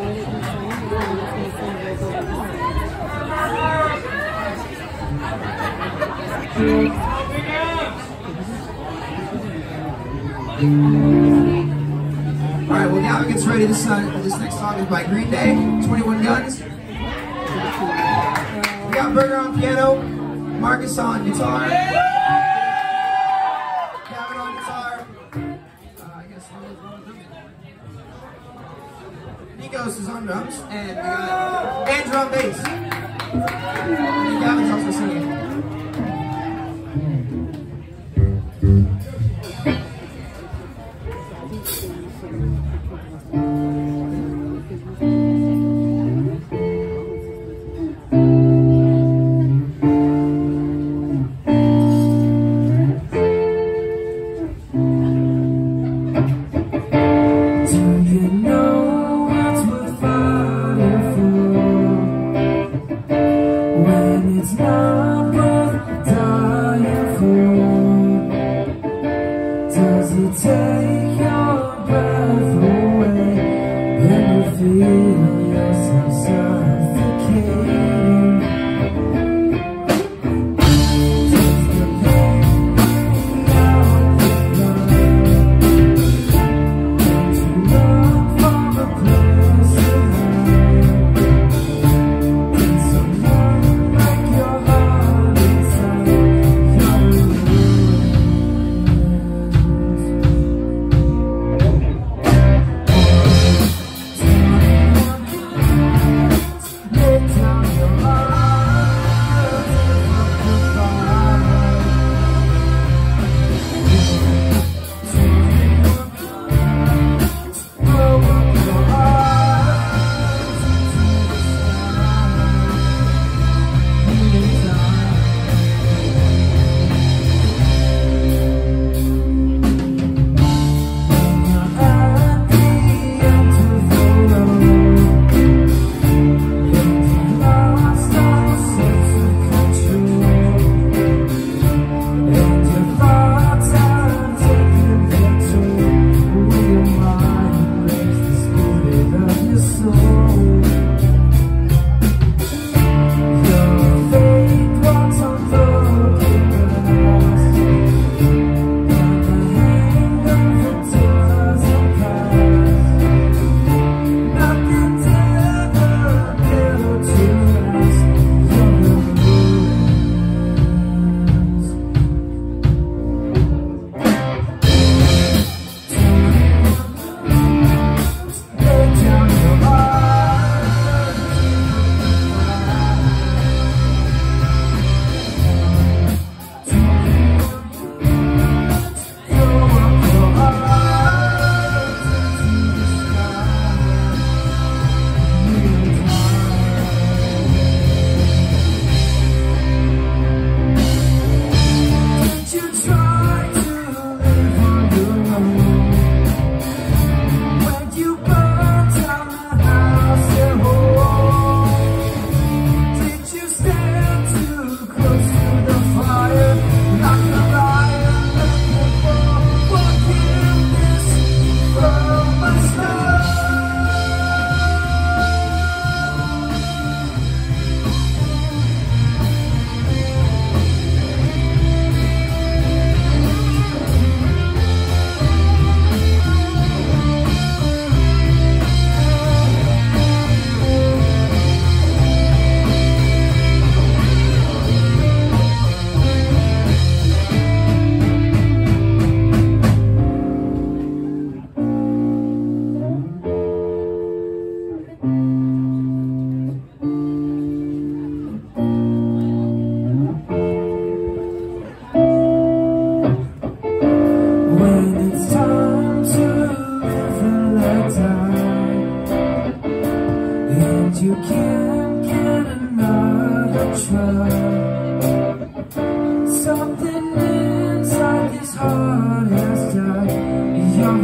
Alright, well now it gets ready. This, uh, this next song is by Green Day, 21 Guns. We got Burger on piano, Marcus on guitar. Thomas is on drums, and we got Andrew on bass. And Gavin's also singing. You can't get another try Something inside this heart has died You're